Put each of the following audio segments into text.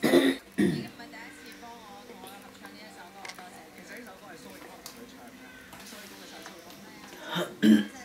你今日咪第一次帮我同我合唱呢一首歌，好多谢。其实呢首歌系苏永康唱，咁苏永康嘅唱。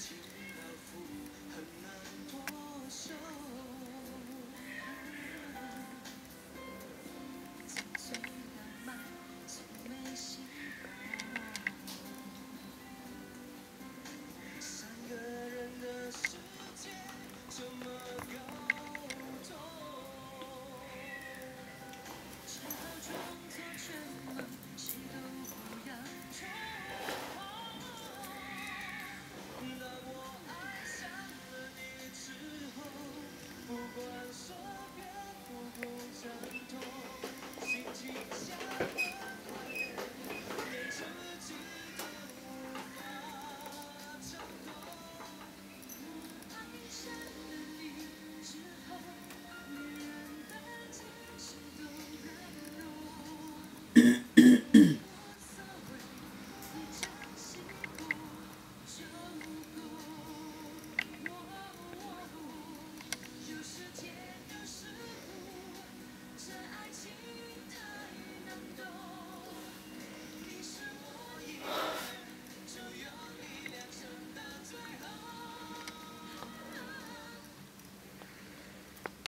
It's